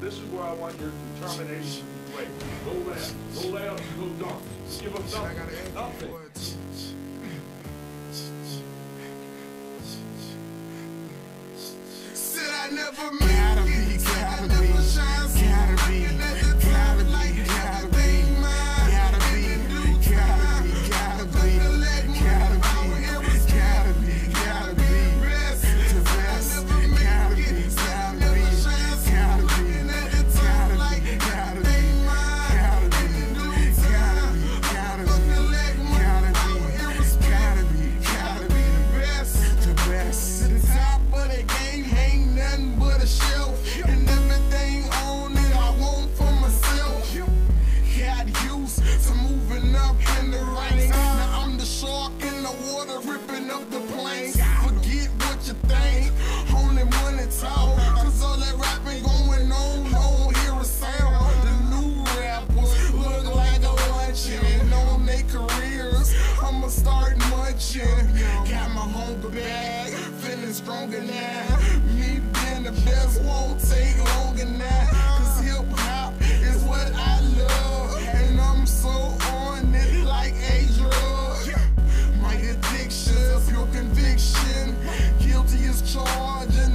This is where I want your determination to wait. Go left, go left, go down. Give them nothing. Nothing. Said I never their careers, I'ma start munching. Got my hunger back, feeling stronger now. Me being the best won't take longer now. Cause hip hop is what I love, and I'm so on it like a drug. My addiction, pure conviction, guilty as charged.